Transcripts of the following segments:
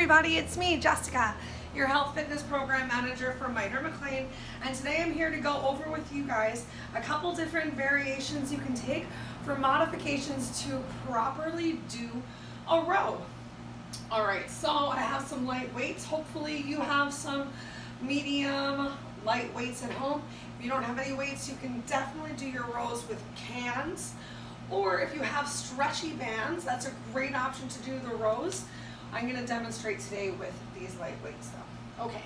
everybody, it's me, Jessica, your health fitness program manager for MITRE McLean, and today I'm here to go over with you guys a couple different variations you can take for modifications to properly do a row. All right, so I have some light weights. Hopefully you have some medium light weights at home. If you don't have any weights, you can definitely do your rows with cans. Or if you have stretchy bands, that's a great option to do the rows. I'm gonna demonstrate today with these light weights though. Okay,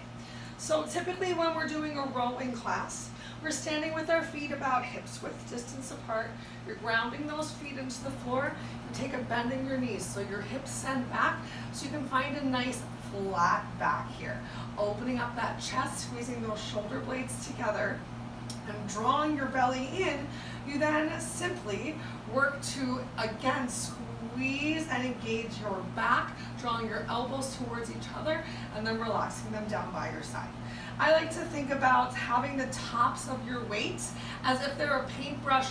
so typically when we're doing a row in class, we're standing with our feet about hips width distance apart. You're grounding those feet into the floor. You take a bend in your knees so your hips send back so you can find a nice flat back here. Opening up that chest, squeezing those shoulder blades together and drawing your belly in, you then simply work to, again, squeeze and engage your back, drawing your elbows towards each other, and then relaxing them down by your side. I like to think about having the tops of your weights as if they're a paintbrush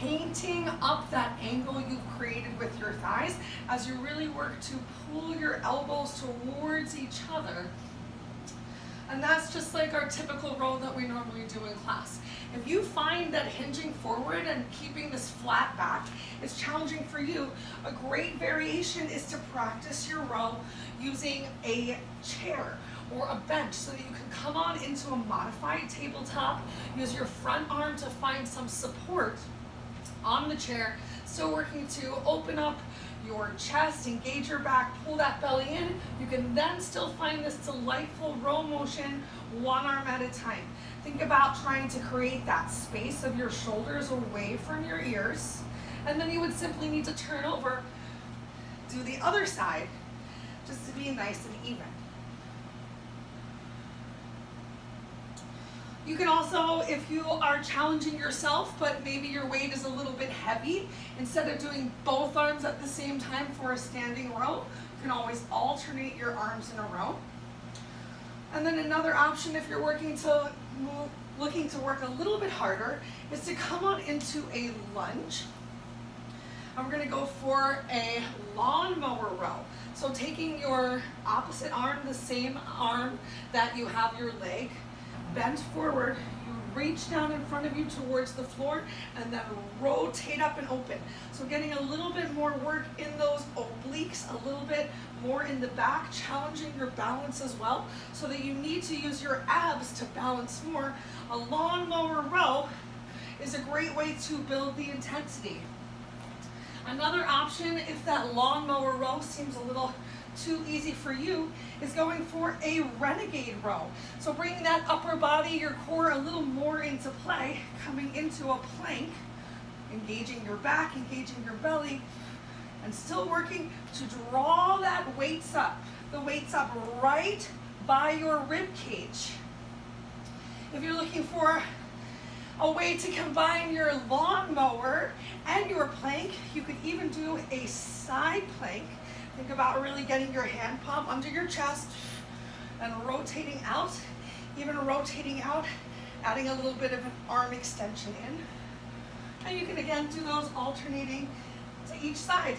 painting up that angle you've created with your thighs as you really work to pull your elbows towards each other and that's just like our typical row that we normally do in class. If you find that hinging forward and keeping this flat back is challenging for you, a great variation is to practice your row using a chair or a bench so that you can come on into a modified tabletop, use your front arm to find some support on the chair, still working to open up your chest, engage your back, pull that belly in. You can then still find this delightful row motion, one arm at a time. Think about trying to create that space of your shoulders away from your ears. And then you would simply need to turn over, do the other side, just to be nice and even. You can also, if you are challenging yourself, but maybe your weight is a little bit heavy, instead of doing both arms at the same time for a standing row, you can always alternate your arms in a row. And then another option if you're working to move, looking to work a little bit harder is to come on into a lunge. And we're gonna go for a lawnmower row. So taking your opposite arm, the same arm that you have your leg, bend forward, you reach down in front of you towards the floor, and then rotate up and open. So getting a little bit more work in those obliques, a little bit more in the back, challenging your balance as well, so that you need to use your abs to balance more. A lawnmower row is a great way to build the intensity. Another option, if that lawnmower row seems a little too easy for you is going for a renegade row. So bringing that upper body, your core a little more into play, coming into a plank, engaging your back, engaging your belly, and still working to draw that weights up. The weights up right by your rib cage. If you're looking for a way to combine your lawnmower and your plank, you could even do a side plank Think about really getting your hand pump under your chest and rotating out, even rotating out, adding a little bit of an arm extension in. And you can again do those alternating to each side.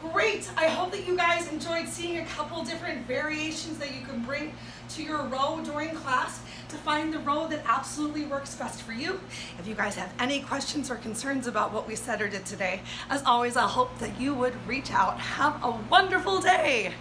Great, I hope that you guys enjoyed seeing a couple different variations that you can bring to your row during class to find the row that absolutely works best for you. If you guys have any questions or concerns about what we said or did today, as always, I hope that you would reach out. Have a wonderful day.